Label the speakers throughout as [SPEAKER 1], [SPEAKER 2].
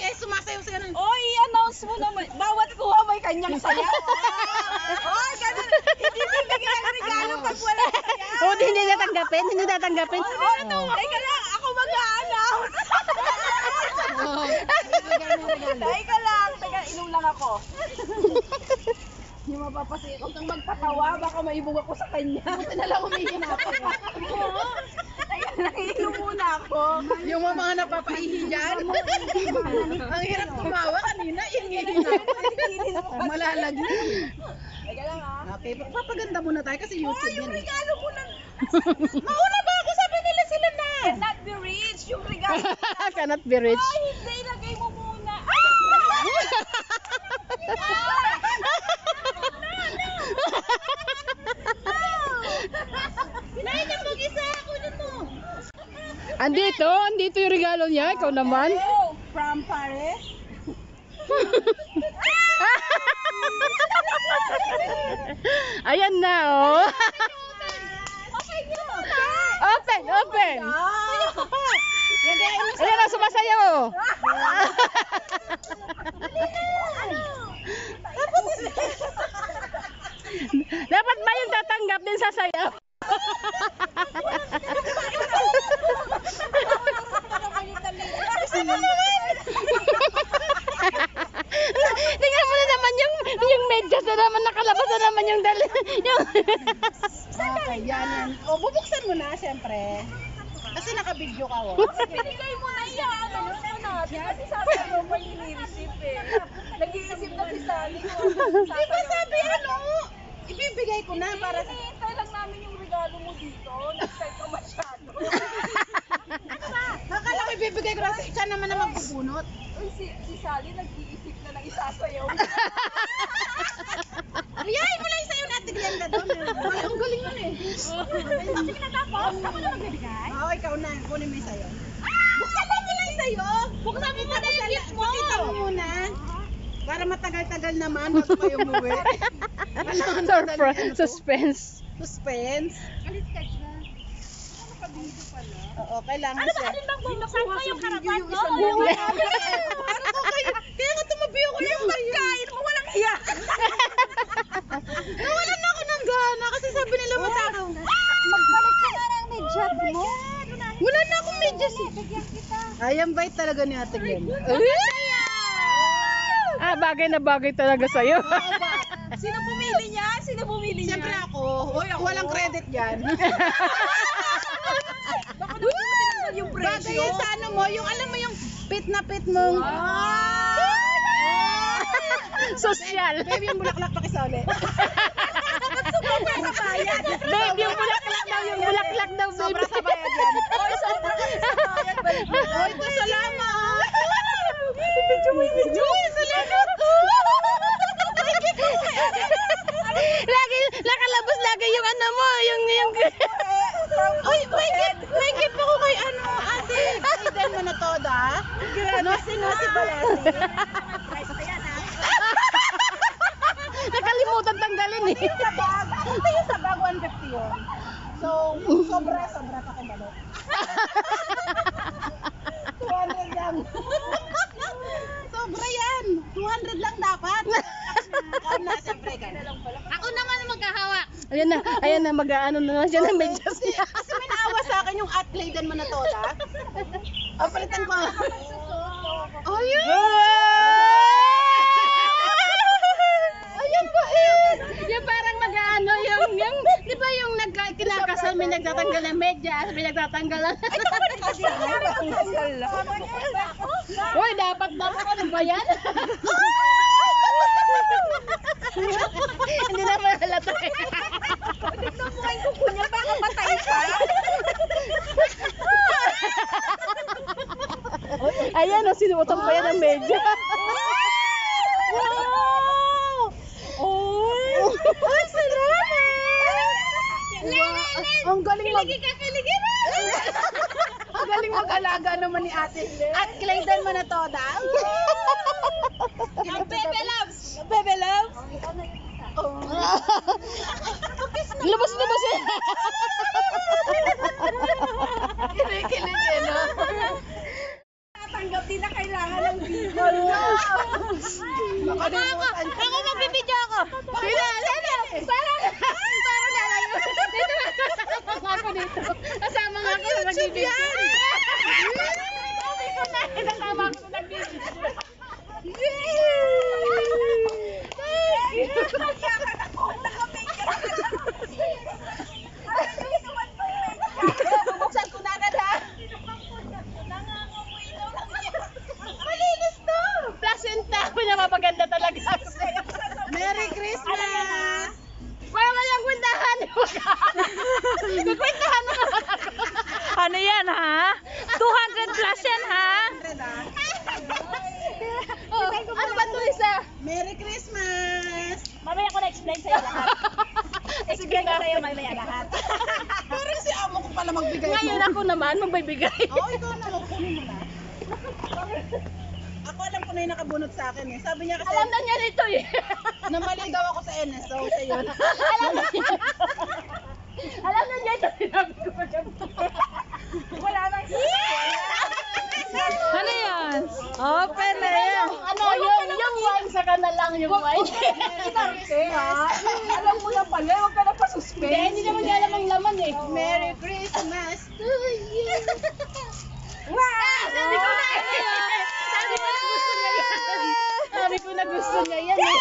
[SPEAKER 1] eh, sumasayaw sa'yo ng...
[SPEAKER 2] Oy, i-announce mo naman. Bawat kuha may kanyang sayaw. Oy, ganun. Hindi bibigyan ng regalo pag wala sayaw.
[SPEAKER 3] Oh, hindi natanggapin, hindi natanggapin.
[SPEAKER 2] Oh, ano? Teka lang, ako mag-a-announce. Teka lang, teka, inom lang ako. Hindi mapapasi. Huwag kang magpatawa, baka maibog ako sa kanya. Buti na lang umihin ako. Oo. Teka lang, inom muna ako.
[SPEAKER 1] Yung mga napapaihi dyan. Ang hirap tumawa kanina, ingingin ako. Malalagyan.
[SPEAKER 2] Teka lang ah.
[SPEAKER 1] Okay, papaganda muna tayo kasi YouTube
[SPEAKER 2] Oh, yung
[SPEAKER 1] yan. eh.
[SPEAKER 2] regalo mo na.
[SPEAKER 1] Mauna ba ako? Sabi nila sila na.
[SPEAKER 2] Cannot be rich. Yung regalo.
[SPEAKER 3] Cannot be rich.
[SPEAKER 2] Ay, hindi. Ilagay mo muna. Ay! Nay, na mag-isa ako nito.
[SPEAKER 3] Andito, andito yung regalo niya. Ikaw naman.
[SPEAKER 2] From Paris.
[SPEAKER 3] Ayan na, oh. Open, open. Ayan na, sumasayaw. Dapat ba yung tatanggap din sa sayaw? Tingnan mo na naman yung yung medyas na naman nakalabas na naman yung. Yung
[SPEAKER 1] Okay, yan yan. O, bubuksan mo na, siyempre. Kasi naka-video ka, oh.
[SPEAKER 2] Binigay mo na yan. Ano na natin? Kasi sabi mo pa receive eh. Nag-iisip na si Sally.
[SPEAKER 1] Di ba sabi, ano? Ibibigay ko na para sa...
[SPEAKER 2] Hinihintay lang namin yung regalo mo dito. Nag-type ka masyado.
[SPEAKER 1] Akala ko ibibigay ko na sa siya naman na magbubunot.
[SPEAKER 2] Uy, si, si Sally nag-iisip na ng isasayaw.
[SPEAKER 1] Ayayin mo lang sa'yo natin Glenda doon. Ang galing yun eh.
[SPEAKER 2] Sige na tapos. Ako na magbibigay.
[SPEAKER 1] Oo, ikaw na. Kunin mo yung sa'yo. Buksan mo mo lang sa'yo. Buksan mo muna yung gift mo. Pakita mo muna. Para matagal-tagal naman bago kayo umuwi.
[SPEAKER 3] Surprise, suspense.
[SPEAKER 1] Suspense.
[SPEAKER 2] Alis ka dyan.
[SPEAKER 1] Oo, kailangan
[SPEAKER 2] Ano ba?
[SPEAKER 1] siya.
[SPEAKER 2] Alin bang bubuksan ko yung harapan Yung.
[SPEAKER 1] Ano ko kayo? Kaya nga tumabi ako
[SPEAKER 2] Yung pagkain mo walang hiya.
[SPEAKER 1] Nawalan na ako ng gana kasi sabi nila matakaw.
[SPEAKER 2] Magbalik ka na ng medyat mo.
[SPEAKER 1] Wala na akong medyas eh. Ay, ang bait talaga ni Ate Glenn.
[SPEAKER 3] Ah, bagay na bagay talaga sa'yo.
[SPEAKER 2] Sino pumili niya? Sino pumili niya?
[SPEAKER 1] Siyempre ako. Hoy, ako walang credit yan.
[SPEAKER 2] Baka naman mo tinanggal yung
[SPEAKER 1] Bagay
[SPEAKER 2] presyo.
[SPEAKER 1] yan sa ano mo, yung alam mo yung pit na pit mong...
[SPEAKER 3] Social.
[SPEAKER 1] Baby, yung bulaklak pakisali.
[SPEAKER 2] Sobra sa bayad.
[SPEAKER 3] Babe, yung bulaklak daw, yung bulaklak daw, babe.
[SPEAKER 1] Sobra sa bayad yan.
[SPEAKER 2] Oy, sobra ka sa bayad. Balik mo.
[SPEAKER 1] Oy, ito, salamat.
[SPEAKER 3] Video mo, video.
[SPEAKER 1] Salamat.
[SPEAKER 3] Lagi, nakalabas lagi yung ano mo, yung, yung...
[SPEAKER 1] Uy, may gift, may gift ako kay ano, ate. Aiden mo na to, da. Nosi, nosi balesi.
[SPEAKER 3] Nakalimutan tanggalin eh.
[SPEAKER 1] Sa bag, ito yung sa bag, 150 yun. So, sobra, sobra sa akin balot. 200 lang. sobra yan. 200 lang dapat. Ikaw na, siyempre ka. Ako naman magkahawak.
[SPEAKER 3] Ayan na, ayan na, mag-ano na lang siya ng medyas
[SPEAKER 1] Kasi,
[SPEAKER 3] niya.
[SPEAKER 1] kasi may naawa sa akin yung at Clayden mo na to, da. O, palitan ko. Ayun! Ayan ba eh?
[SPEAKER 3] Yung parang mag-ano, yung, yung, di ba yung nagka, kinakasal, may nagtatanggal ng medyas, may nagtatanggal ng... Uy, dapat dapat ano ba yan? Hindi na mahalata eh.
[SPEAKER 2] Tignan mo yung kuko niya, baka patay pa.
[SPEAKER 3] Ayan, oh, sinuotong pa yan ng medyas.
[SPEAKER 1] Wow!
[SPEAKER 3] Oy!
[SPEAKER 1] Ay, salamat! Wow, Ang galing mag-alaga naman ni ate. At Clayden mo na to, da.
[SPEAKER 2] Ang bebe loves.
[SPEAKER 1] Bebe loves.
[SPEAKER 3] Lubos-lubos eh.
[SPEAKER 1] Kinikilig eh, no?
[SPEAKER 2] Tatanggap din na kailangan ng video.
[SPEAKER 3] Ako, ako, ako magbibidyo ako. Dito, dito. Para, para lalayo. Dito na, kasama ako dito. Kasama nga ako sa magbibidyo. Sabi ko na, kasama ako sa magbibidyo.
[SPEAKER 2] Buksan ko na agad ha.
[SPEAKER 3] Malinis to! Placenta, pinapapaganda talaga.
[SPEAKER 1] Merry Christmas!
[SPEAKER 3] Parang walang kwentahan. Kukwentahan mo naman ako.
[SPEAKER 2] Ano yan ha? 200 plus yan ha?
[SPEAKER 3] Oh, ano ba ito isa?
[SPEAKER 1] Merry Christmas!
[SPEAKER 2] Mamaya ko na-explain sa'yo lahat. Explain ko sa'yo mamaya lahat.
[SPEAKER 1] Parang si amo ko pala magbigay
[SPEAKER 3] Ngayon ako naman, magbibigay.
[SPEAKER 1] Oo, ikaw na. Kunin mo na. Ako alam ko na yung nakabunot sa akin eh. Sabi niya kasi,
[SPEAKER 3] Alam na niya nito eh.
[SPEAKER 1] namali daw ako sa NSO. Siya yun.
[SPEAKER 3] Alam na niya. Alam na niya ito. Sinabi ko pa siya.
[SPEAKER 2] Wala nang
[SPEAKER 3] Ano yan?
[SPEAKER 2] Open na yan.
[SPEAKER 3] Ano, yung, yung wine sa na lang yung wine.
[SPEAKER 2] Alam mo na pala, huwag ka na pa-suspense.
[SPEAKER 3] hindi naman niya alam ang laman eh.
[SPEAKER 1] Merry To you.
[SPEAKER 3] Ah, sabi ko na eh. Sabi ko na gusto niya yan. Sabi ko na gusto niya yan eh.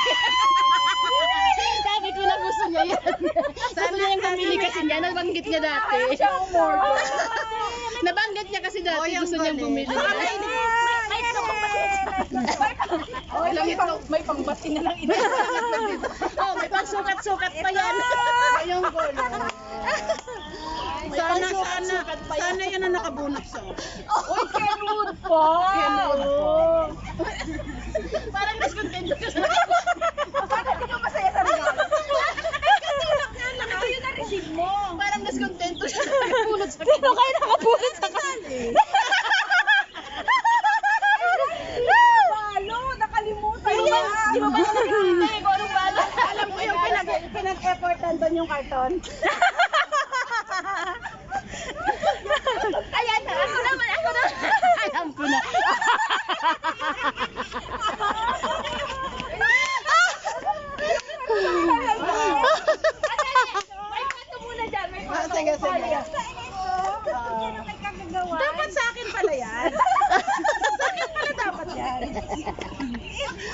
[SPEAKER 3] Sabi ko na gusto niya yan. Sabi niya yung bumili kasi niya, nabanggit niya dati. Nabanggit niya kasi dati,
[SPEAKER 1] Oh,
[SPEAKER 3] gusto niyang bumili.
[SPEAKER 1] May
[SPEAKER 3] May
[SPEAKER 2] Oh, may, pang, may pangbati na lang ina.
[SPEAKER 3] Oh, may pagsukat-sukat pa yan.
[SPEAKER 1] Yung gulo.
[SPEAKER 3] May
[SPEAKER 1] Sana, sana,
[SPEAKER 3] pagsukat-sukat pa yan.
[SPEAKER 1] sana yan ang nakabunot sa.
[SPEAKER 2] Uy, Kenwood po.
[SPEAKER 1] Kenwood po.
[SPEAKER 3] Parang naskontento ka sa
[SPEAKER 2] Bakit di ka masaya sa regalo? Ito yung na-receive mo.
[SPEAKER 3] Parang naskontento siya sa nakapulot sa
[SPEAKER 2] Sino kayo nakapulot sa kanya? Balo, nakalimutan mo ba?
[SPEAKER 3] Di ba ba na nakikita eh kung anong bala?
[SPEAKER 1] Alam ko yung pinag pinag-effortan doon yung karton.
[SPEAKER 3] Ayan na, ako naman, ako na. Alam ko na.
[SPEAKER 2] May pato muna dyan, may
[SPEAKER 1] Ah,
[SPEAKER 2] pato.
[SPEAKER 1] sige, sige.
[SPEAKER 2] Dapat
[SPEAKER 1] sa akin pala yan. sa akin pala dapat yan.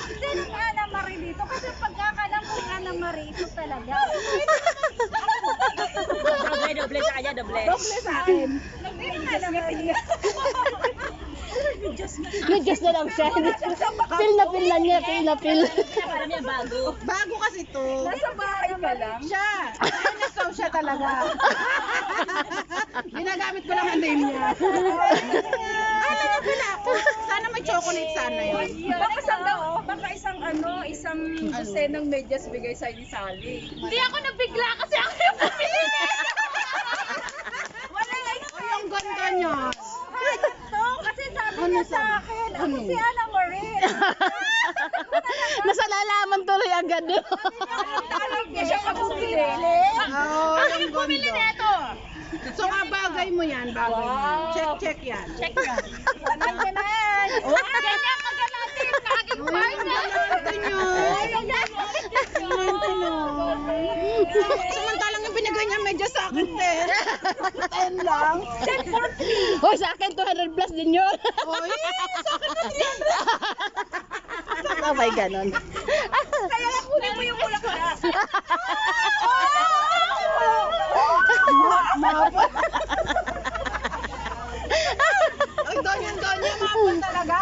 [SPEAKER 2] Sino ang Ana Marie dito? Kasi pagkakalam ko yung Ana Marie, ito talaga. doble, doble sa kanya, doble.
[SPEAKER 1] Doble sa akin.
[SPEAKER 3] Nag-guess na lang siya. Feel na feel na niya, feel na feel.
[SPEAKER 2] Parang yan bago.
[SPEAKER 1] Bago kasi to.
[SPEAKER 2] Nasa bahay ka lang?
[SPEAKER 1] Siya. NSO siya talaga. Ginagamit ko lang ang name niya. Ano na pala ako? Sana may chocolate sana yun.
[SPEAKER 2] Baka isang, baka isang ano, isang dosenang medyas bigay sa ni Sally.
[SPEAKER 3] Hindi ako nabigla kasi ako yung bumili
[SPEAKER 2] Wala lang
[SPEAKER 1] O yung ganda niya.
[SPEAKER 2] to, kasi sabi
[SPEAKER 1] Ano
[SPEAKER 2] niya
[SPEAKER 1] sabi?
[SPEAKER 2] sa akin, ako
[SPEAKER 1] Ano?
[SPEAKER 2] si Ana Marie.
[SPEAKER 3] Nasa lalaman tuloy agad.
[SPEAKER 2] Alam niya siya kabumili.
[SPEAKER 1] Oo, yung
[SPEAKER 3] Bumili
[SPEAKER 1] ganda.
[SPEAKER 3] nito.
[SPEAKER 1] So, kabagay mo yan, bagay mo.
[SPEAKER 2] Wow.
[SPEAKER 1] Check, check yan.
[SPEAKER 3] Check yan.
[SPEAKER 2] Alam niya na yan.
[SPEAKER 3] Ganyan ka ganatin ng aking partner.
[SPEAKER 1] Galante nyo. Samantalang yung binigay niya medyo sa akin, 10. 10 lang.
[SPEAKER 3] Hoy, sa akin 200 plus din yun.
[SPEAKER 1] Oy, sa akin na
[SPEAKER 3] Sabay ganon.
[SPEAKER 2] Kaya lang kunin mo yung bulaklak.
[SPEAKER 1] Mapon. Ay, ganyan, ganyan. Mapon talaga.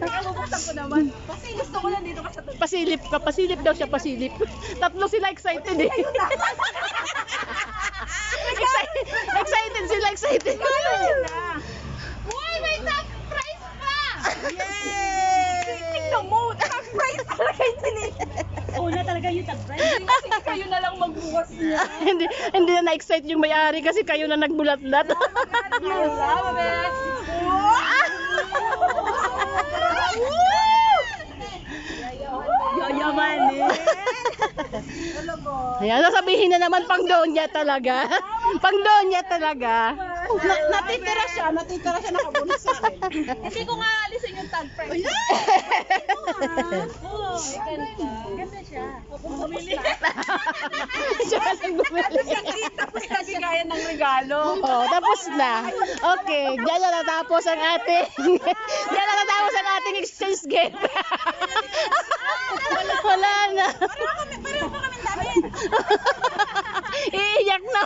[SPEAKER 2] Nakabubuksan ko naman. Kasi gusto ko nandito ka sa tuloy.
[SPEAKER 3] Pasilip ka, pasilip daw siya, pasilip. Tatlo sila excited eh. Excited sila, excited. Uy, may top prize pa!
[SPEAKER 1] Yay!
[SPEAKER 2] Tingnan mo, surprise talaga yung tinig. Una talaga yung surprise. Kasi kayo na lang magbukas niya.
[SPEAKER 3] hindi hindi na na-excite yung may-ari kasi kayo na nagbulat-lat.
[SPEAKER 2] Yayaman eh.
[SPEAKER 3] Ayan, sasabihin na naman pang donya talaga. pang donya talaga.
[SPEAKER 1] Na, natitira siya, natitira siya nakabunot sa akin.
[SPEAKER 2] Hindi ko nga alisin yung tag price. Oo, may ganda. Ganda siya. Bumili.
[SPEAKER 3] Siya lang bumili.
[SPEAKER 2] Tapos kasi kaya ng regalo.
[SPEAKER 3] Oh, tapos na. Okay, diyan na natapos ang ating diyan na natapos ang ating exchange game. Wala na.
[SPEAKER 1] Pareho pa kami damit.
[SPEAKER 3] Iiyak na.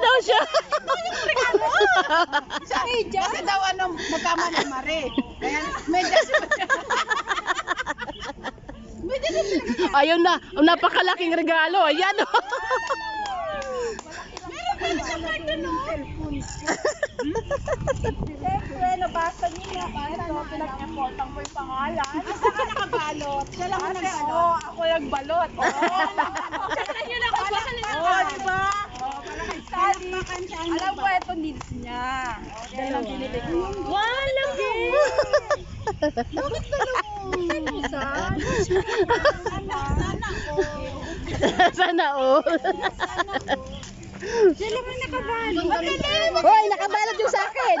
[SPEAKER 3] Daw siya.
[SPEAKER 1] Sa medyas. Kasi daw ano, magkama ng mare. Kaya medyas siya. siya.
[SPEAKER 3] Ayun na, ang napakalaking regalo. Ayan. oh.
[SPEAKER 1] Meron pa siyang cartoon, no?
[SPEAKER 2] Siyempre, nabasa niyo na. Ito, pinag-importan ko yung pangalan.
[SPEAKER 1] Saan ka nakabalot? Siya lang ang nagbalot.
[SPEAKER 2] ako nagbalot. Oo. Kasi yun ako. Oo, di ba? Sali. Alam ko, ito needs niya. Yan ang binili ko. Wow, laki!
[SPEAKER 1] Bakit dalawang?
[SPEAKER 2] Saan?
[SPEAKER 1] Sana, sana ko.
[SPEAKER 3] Sana all.
[SPEAKER 2] Siya lang ang nakabalot.
[SPEAKER 3] Hoy, nakabalot yung sa akin.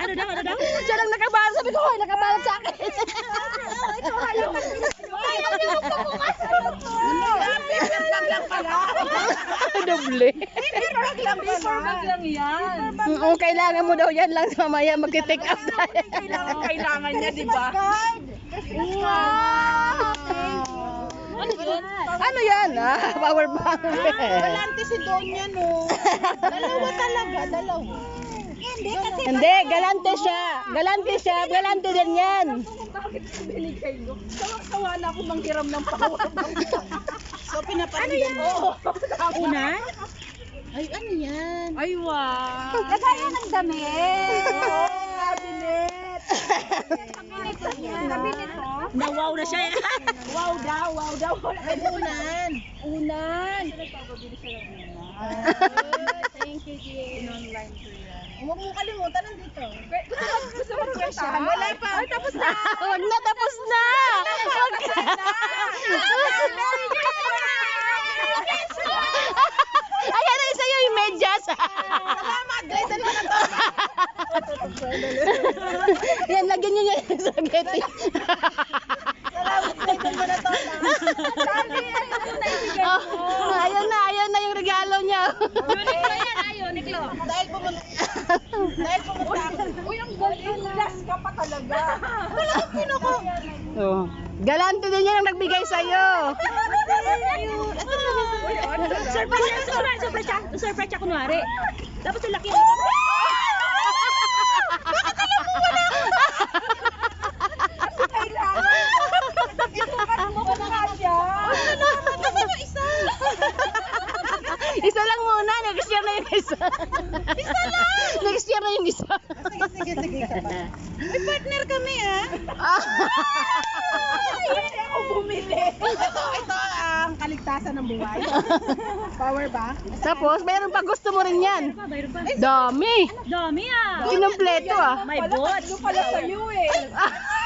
[SPEAKER 2] Ano daw, ano daw?
[SPEAKER 3] Siya lang nakabalot. Sabi ko, hoy, nakabalot sa akin.
[SPEAKER 2] Ito, ka. Ay, hindi mo pa bukas.
[SPEAKER 1] Bag lang pala.
[SPEAKER 3] Doble.
[SPEAKER 1] Paper bag lang pala.
[SPEAKER 2] bag lang yan.
[SPEAKER 3] Oo, kailangan mo daw yan lang mamaya magti-take up tayo.
[SPEAKER 2] Kailangan, kailangan niya, di ba?
[SPEAKER 1] Ano yun?
[SPEAKER 3] Ano yan? Ah, power bank.
[SPEAKER 1] Galante si Donya, no? Dalawa talaga, dalawa. Hindi, kasi
[SPEAKER 3] Hindi, galante siya. Galante siya. Galante din yan.
[SPEAKER 2] Bakit binigay mo? Sawa na ako manghiram ng power bank.
[SPEAKER 1] So, pinaparinggan mo.
[SPEAKER 2] Una?
[SPEAKER 1] Ay, ano yan?
[SPEAKER 2] Ay, wow.
[SPEAKER 1] Kagaya ng damit.
[SPEAKER 2] Oo, cabinet. Cabinet to?
[SPEAKER 3] Na-wow na siya.
[SPEAKER 2] Wow daw, wow daw.
[SPEAKER 1] Ay, unan.
[SPEAKER 2] Unan.
[SPEAKER 1] Thank you, Jane. Online ko yan. Huwag mo kalimutan, nandito.
[SPEAKER 2] Gusto mo, gusto mo kantahan?
[SPEAKER 1] Wala pa. Ay, tapos na.
[SPEAKER 3] Wag na, tapos na. Wag Ayan yung medyas.
[SPEAKER 1] Salamat, na to.
[SPEAKER 3] Yan, lagyan nyo niya yung spaghetti.
[SPEAKER 1] Salamat, na
[SPEAKER 2] na ibigay
[SPEAKER 3] Oh, ayun na, ayun na yung regalo niya.
[SPEAKER 2] Uniqlo yan, ah, Uniqlo.
[SPEAKER 1] Dahil pumunta. Dahil pumunta ako.
[SPEAKER 2] Uy, ang golden glass ka pa talaga.
[SPEAKER 1] Wala pinuko.
[SPEAKER 3] Oh. Galante din yan ang nagbigay sa'yo.
[SPEAKER 2] Surprise surprise, surprise siya, surprise siya kunwari. Tapos yung laki Kasi kailangan. Isukat mo kung kasya.
[SPEAKER 3] Isa lang muna, next year na yung isa. Isa lang! next year na yung isa.
[SPEAKER 1] Sige, sige, sige ka pa. May partner kami, ah.
[SPEAKER 2] Hindi ako bumili.
[SPEAKER 1] Ito, ito ang kaligtasan ng buhay. Power ba?
[SPEAKER 3] Tapos, mayroon pa gusto mo rin yan. Dami.
[SPEAKER 2] Dami ah.
[SPEAKER 3] Kinumpleto ah.
[SPEAKER 2] May bots. Ano pala sa'yo eh.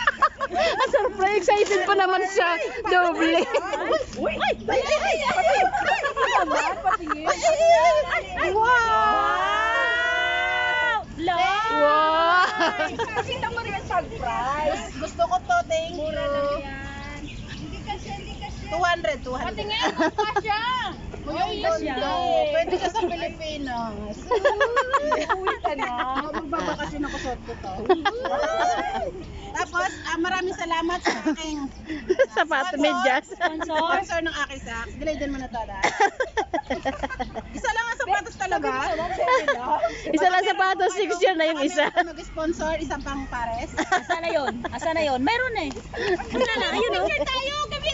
[SPEAKER 3] Ah, surprise, excited pa naman siya. Doble.
[SPEAKER 1] Wow!
[SPEAKER 2] Love!
[SPEAKER 3] Wow.
[SPEAKER 2] Nakita mo rin ang surprise.
[SPEAKER 1] Gusto ko to, thank you.
[SPEAKER 2] Hindi kasi, hindi kasi.
[SPEAKER 1] 200, 200.
[SPEAKER 2] Patingin, kasya.
[SPEAKER 1] Yung
[SPEAKER 2] kasya.
[SPEAKER 1] gold, pwede ka sa Pilipinas.
[SPEAKER 2] Uwi ka na.
[SPEAKER 1] Magbabakasyon ako ko to. Tapos, ah, maraming salamat sa aking
[SPEAKER 3] Sapat, medyas.
[SPEAKER 2] Sponsor.
[SPEAKER 1] sponsor ng aking socks. Giladan mo na to. Isa lang ang sapatos talaga.
[SPEAKER 3] Isa lang sapatos, six year na yung isa.
[SPEAKER 1] Kami mag-sponsor, isang pang pares.
[SPEAKER 2] Asa na yun? Asa na yun? Meron eh. Asa na? Ayun eh. tayo. Gabi